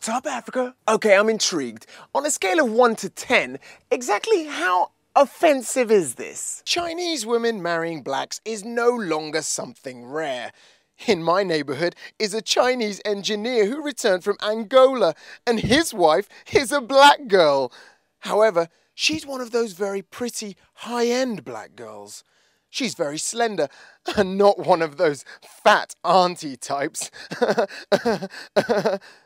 What's up, Africa? Okay, I'm intrigued. On a scale of 1 to 10, exactly how offensive is this? Chinese women marrying blacks is no longer something rare. In my neighborhood is a Chinese engineer who returned from Angola, and his wife is a black girl. However, she's one of those very pretty, high end black girls. She's very slender and not one of those fat auntie types.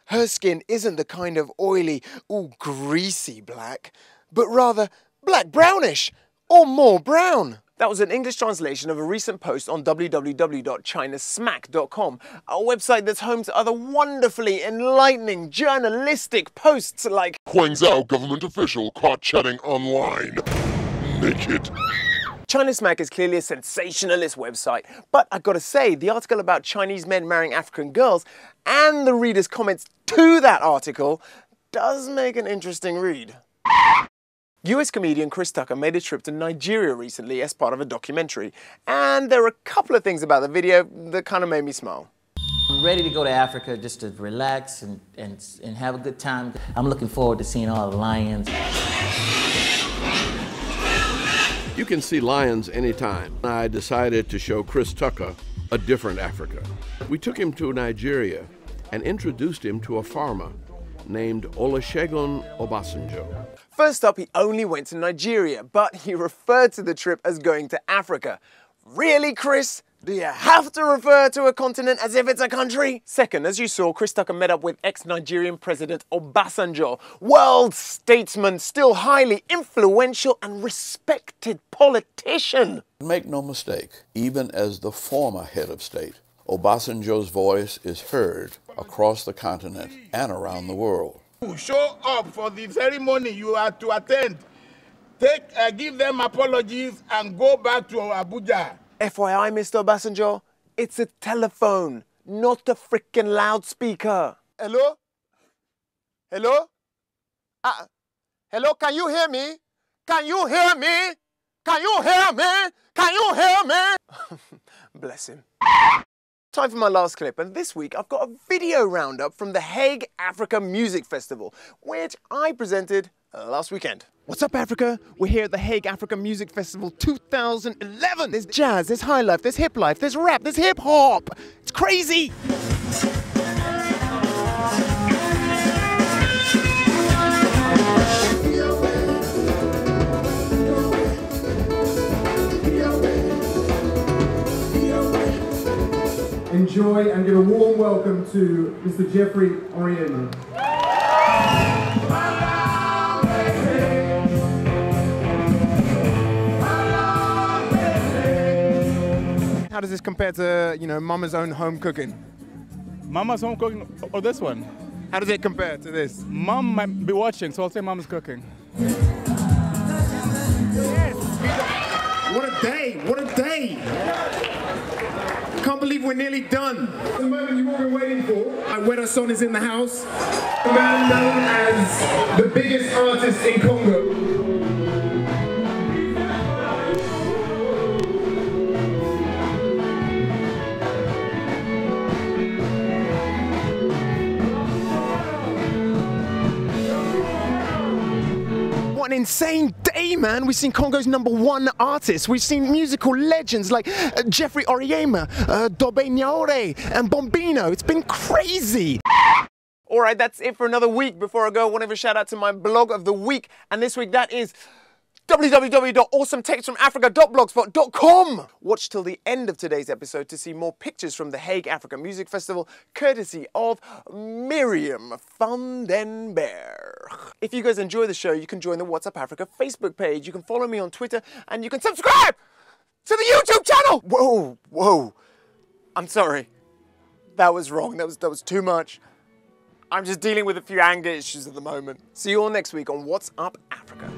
Her skin isn't the kind of oily, ooh, greasy black, but rather black brownish or more brown. That was an English translation of a recent post on www.chinasmack.com, a website that's home to other wonderfully enlightening journalistic posts like Guangzhou government official caught chatting online. Naked. China Smack is clearly a sensationalist website, but I've gotta say, the article about Chinese men marrying African girls and the reader's comments to that article does make an interesting read. US comedian Chris Tucker made a trip to Nigeria recently as part of a documentary, and there are a couple of things about the video that kind of made me smile. I'm ready to go to Africa just to relax and, and, and have a good time. I'm looking forward to seeing all the lions. You can see lions anytime. I decided to show Chris Tucker a different Africa. We took him to Nigeria and introduced him to a farmer named Olusegun Obasanjo. First up, he only went to Nigeria, but he referred to the trip as going to Africa. Really, Chris? Do you have to refer to a continent as if it's a country? Second, as you saw, Chris Tucker met up with ex-Nigerian President Obasanjo, world statesman, still highly influential and respected politician. Make no mistake, even as the former head of state, Obasanjo's voice is heard across the continent and around the world. Show up for the ceremony you are to attend. Take, uh, give them apologies and go back to Abuja. FYI, Mr. Obasanjo, it's a telephone, not a freaking loudspeaker. Hello? Hello? Uh, hello, can you hear me? Can you hear me? Can you hear me? Can you hear me? Bless him. Time for my last clip, and this week I've got a video roundup from the Hague Africa Music Festival, which I presented Uh, last weekend. What's up, Africa? We're here at the Hague Africa Music Festival 2011. There's jazz, there's high life, there's hip life, there's rap, there's hip hop. It's crazy. Enjoy and give a warm welcome to Mr. Geoffrey Oryema. Does this compare to, you know, Mama's own home cooking? Mama's home cooking, or this one? How does it compare to this? Mom might be watching, so I'll say Mama's cooking. What a day! What a day! Can't believe we're nearly done. The moment you've all been waiting for. Werrason is in the house. A man known as the biggest artist in Congo. What an insane day, man. We've seen Congo's number one artist. We've seen musical legends like uh, Geoffrey Oryema, uh, Dobet Gnahoré, and Bombino. It's been crazy. All right, that's it for another week. Before I go, I want to give a shout out to my blog of the week. And this week, that is www.awesometapesfromafrica.blogspot.com. Watch till the end of today's episode to see more pictures from the Hague Africa Music Festival, courtesy of Mirjam van den Berg. If you guys enjoy the show, you can join the What's Up Africa Facebook page. You can follow me on Twitter, and you can subscribe to the YouTube channel. Whoa, whoa. I'm sorry. That was wrong. That was that was too much. I'm just dealing with a few anger issues at the moment. See you all next week on What's Up Africa.